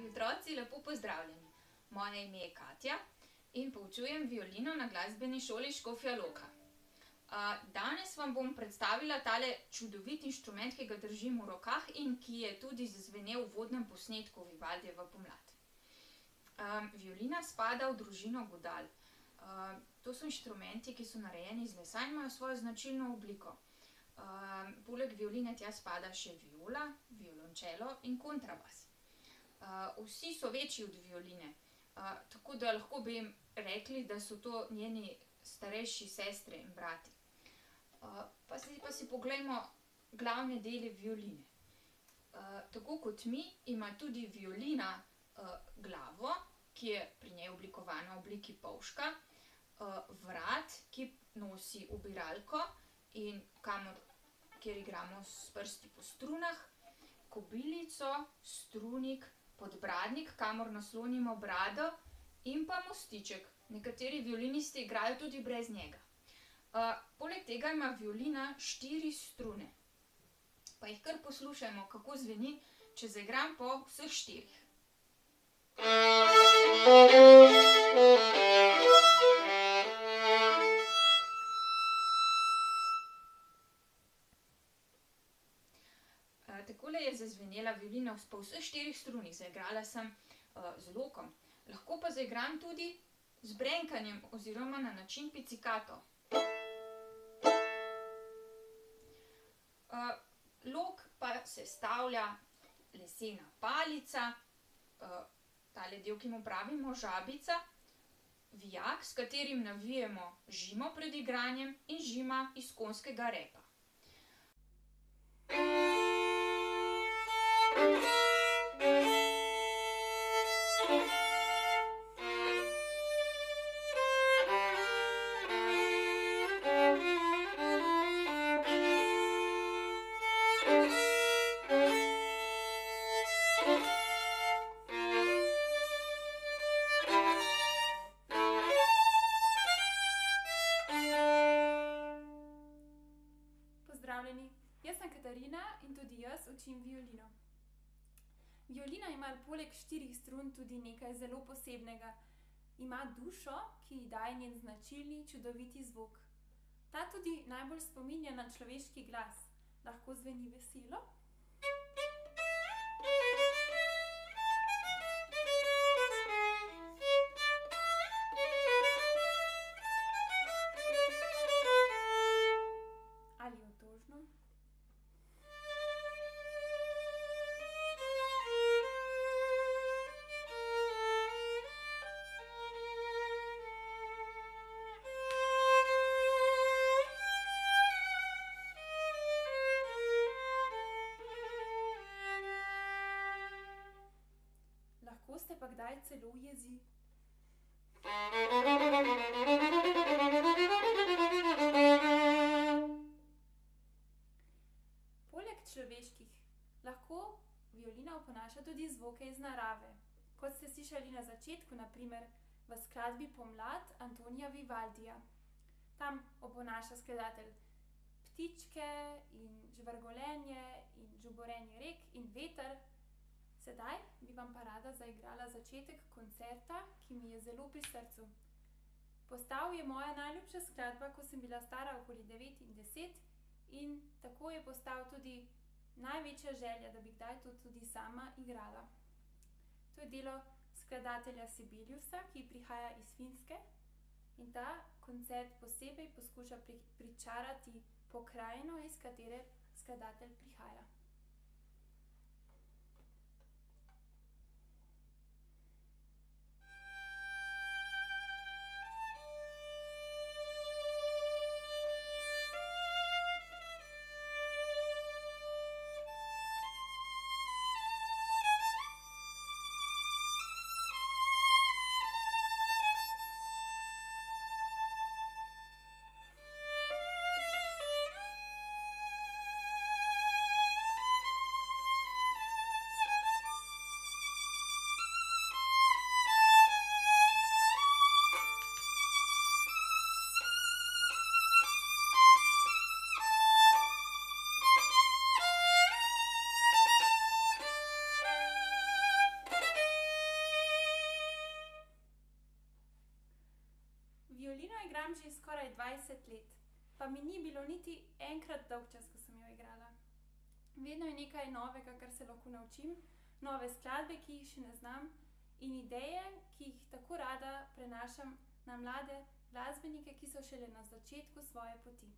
dragi otroci, lepo pozdravljeni. Moje ime je Katja in poučujem violino na Glasbeni šoli Škofja Loka. danes vam bom predstavila tale čudoviti inštrument, ki ga držim v rokah in ki je tudi zazvenel v uvodnem posnetku Vivaldijeva pomlad. violina spada v družino godal. to so inštrumenti, ki so narejeni iz lesa in imajo svojo značilno obliko. poleg violine tja spada še viola, violončelo in kontrabas. Vsi so večji od violine. tako da lahko bi rekli, da so to njeni starejši sestre in bratje. pa si, pa si poglejmo glavne dele violine. tako kot mi ima tudi violina, glavo, ki je pri njej oblikovana v obliki polžka, vrat, ki nosi obiralko in kamor, kjer igramo s prsti po strunah, kobilico, strunik, podbradnik, kamor naslonimo brado, in pa mostiček. Nekateri violinisti igrajo tudi brez njega. poleg tega ima violina štiri strune. Pa jih kar poslušajmo, kako zveni, če zaigram po vseh štirih. Takole je zazvenela violina po vseh štirih strunah. Zaigrala sem, z lokom. Lahko pa zaigram tudi z brenkanjem oziroma na način piccato. lok pa sestavlja lesena palica, tale del, ki mu pravimo žabica, vijak, s katerim navijemo žimo pred igranjem, in žima iz konjskega repa. Pozdravljeni, jaz sem Katarina in tudi jaz učim violino. Violina ima poleg štirih strun tudi nekaj zelo posebnega. Ima dušo, ki ji daje njen značilni, čudoviti zvok. Ta tudi najbolj spominja na človeški glas. Lahko zveni veselo. Lahko se pa kdaj celo jezi. Poleg človeških lahko violina oponaša tudi zvoke iz narave. Kot ste slišali na začetku, na primer v skladbi Pomlad Antonija Vivaldija. Tam oponaša skladatelj ptičke in žvrgolenje in žuborenje rek in veter. Sedaj bi vam pa rada zaigrala začetek koncerta, ki mi je zelo pri srcu. Postal je moja najljubša skladba, ko sem bila stara okoli devet in deset, in tako je postal tudi največja želja, da bi kdaj to tudi sama igrala. To je delo skladatelja Sibeliusa, ki prihaja iz Finske, in ta koncert posebej poskuša pričarati pokrajino, iz katere skladatelj prihaja. Violino igram že skoraj dvajset let, pa mi ni bilo niti enkrat dolgčas, ko sem jo igrala. Vedno je nekaj novega, kar se lahko naučim, nove skladbe, ki jih še ne znam, in ideje, ki jih tako rada prenašam na mlade glasbenike, ki so šele na začetku svoje poti.